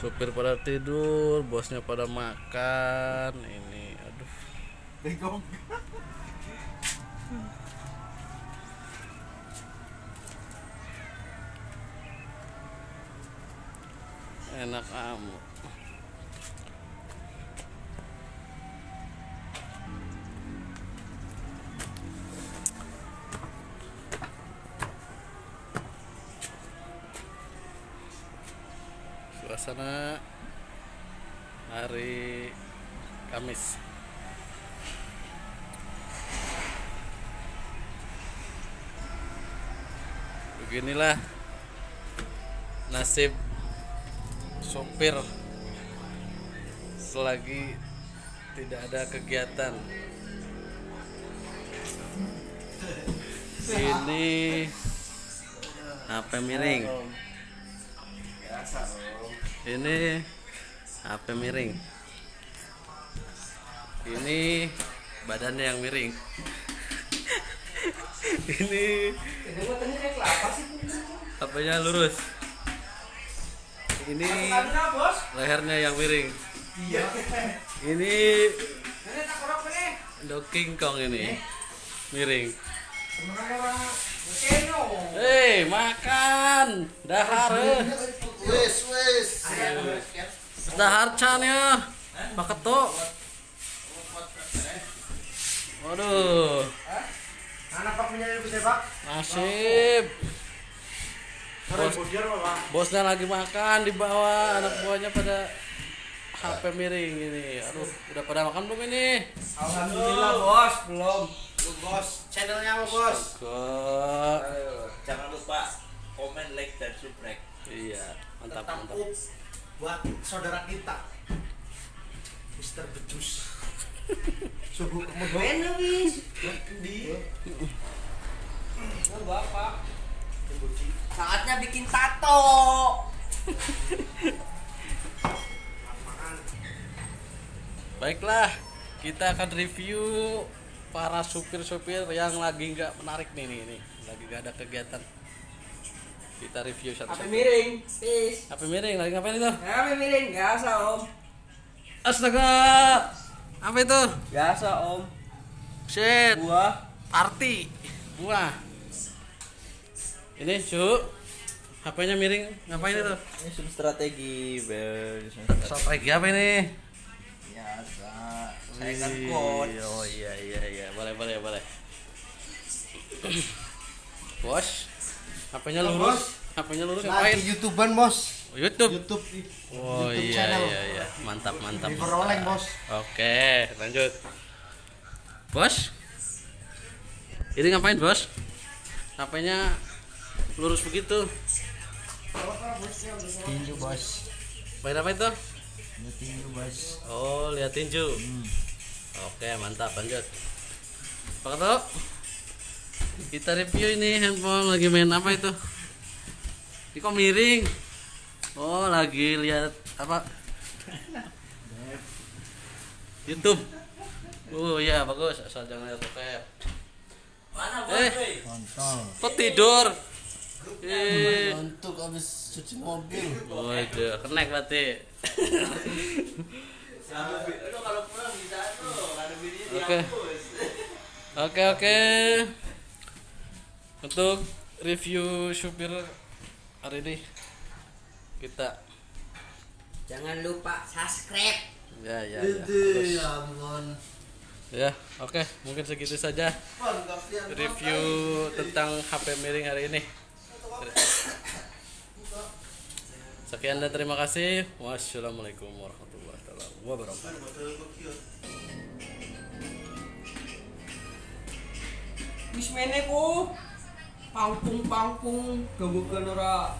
supir pada tidur bosnya pada makan ini aduh Bengkong. enak amat suasana hari Kamis. Beginilah nasib sopir selagi tidak ada kegiatan. Ini HP miring? Biasa. Ini HP miring. Ini badannya yang miring. Ini HP-nya lurus. Ini lehernya yang miring. Iya. ini Doking Kong ini. Miring. Hei makan. Dahar eh. Wes wes. Dahar can ya. Paket tuh waduh. Anak pak punya lebih pak. nasib. Bos bosnya lagi makan di bawah. Anak buahnya pada HP miring ini. Aduh udah pada makan belum ini? Alhamdulillah bos. Belum. Lu bos. Channelnya apa bos? Jangan lupa komen, like, dan subscribe. iya mantap Tetap mantap. up buat saudara kita. Mister Becus. Subuh kemudian wis. Di. Bapak. Saatnya bikin tato. Baiklah, kita akan review para supir-supir yang lagi nggak menarik nih nih, nih. lagi nggak ada kegiatan. Kita review HP satu-satu. miring, please. HP miring lagi ngapain itu? HP miring, biasa om. Astaga, apa itu? Biasa om. Shit, Buah. party, buah. Ini cu, HP-nya miring, ngapain itu? Ini sub strategi, bel. Strategi apa ini? Biasa. Saya kan coach. Oh iya iya iya, boleh boleh boleh. Bos, HP-nya lurus. HP-nya lurus ngapain? Lagi YouTubean bos. Oh, YouTube. YouTube. Oh YouTube iya channel. iya iya, mantap mantap. River mantap. Oleng, Bos. Oke, lanjut. Bos. Ini ngapain, Bos? HP-nya lurus begitu. Tinju bos. Main apa itu? Tinju bos. Oh, lihat tinju. Oke, mantap, lanjut. Pak Ketua, kita review ini handphone lagi main apa itu? Ini kok miring? Oh, lagi lihat apa? YouTube. Oh iya, bagus. Asal jangan lihat bokep. Mana Eh. Kok tidur? Eh. Untuk habis cuci mobil. Oh, itu kenek berarti. Lu kalau pulang bisa tuh, ada videonya Oke. Oke oke. Untuk review supir hari ini kita Jangan lupa subscribe. ya ya ya. Itu ya ampun. Ya, oke, mungkin segitu saja review tentang HP miring hari ini. Sekian dan terima kasih. Wassalamualaikum warahmatullahi wabarakatuh. Pangkung-pangkung ganggu ora